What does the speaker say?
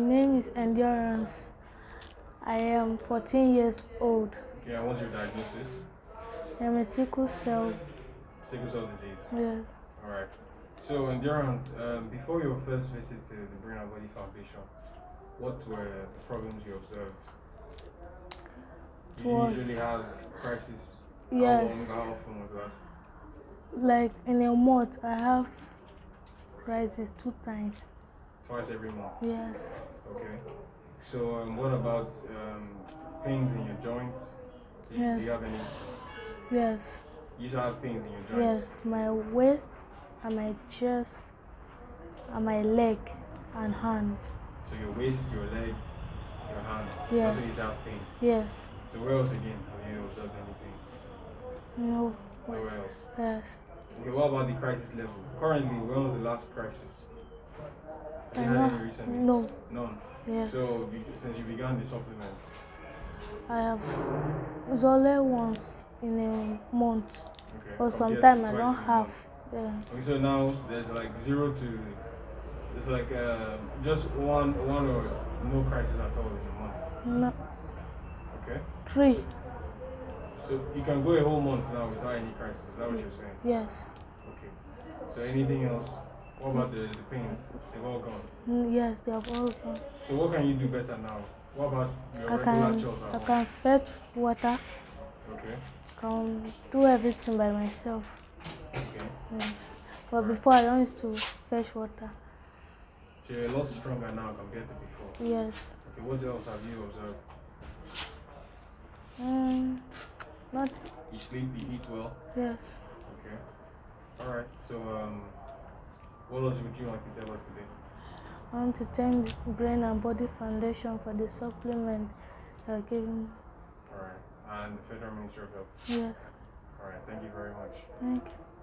My name is Endurance. I am 14 years old. Okay, and what's your diagnosis? I'm a sickle cell. Sickle cell disease. Yeah. All right. So, Endurance, um, before your first visit to the Brain and Body Foundation, what were the problems you observed? Do you was- usually have crisis? Yes. How long, how often was that? Like in a month, I have crisis two times. Twice every month. Yes. Okay. So, um, what about um, pains in your joints? Do you, do Yes. you have any? Yes. You have pains in your joints? Yes. My waist and my chest and my leg and hand. So, your waist, your leg, your hands. That's Yes. when you have pain. Yes. So, where else again have you observed anything? No. Nowhere else. Yes. Okay, what about the crisis level? Currently, when was the last crisis? Have I you had any recently? No. None. Yes. So, since you began the supplement, I have. Only once in a month. okay. Or sometimes I don't have. Yeah. Okay, so now there's like zero to, it's like uh, just one, one or no crisis at all in a month. No. Okay. Three. So you can go a whole month now without any crisis. Is that what you're saying? Yes. Okay. So anything else? What about the, the pains? They've all gone. Mm, Yes, they have all gone. So what can you do better now? What about your I regular can chores I can fetch water. Okay. Can do everything by myself. Okay. Yes. But before I don't used to fetch water. So you're a lot stronger now compared to before. Yes. Okay, what else have you observed? Mm, not You sleep, you eat well. yes. Okay. Alright, so um what else would you want to tell us today? I want to thank the Brain and Body Foundation for the supplement they're giving. Alright. And the Federal Ministry of Health. Yes. Alright, thank you very much. Thank you.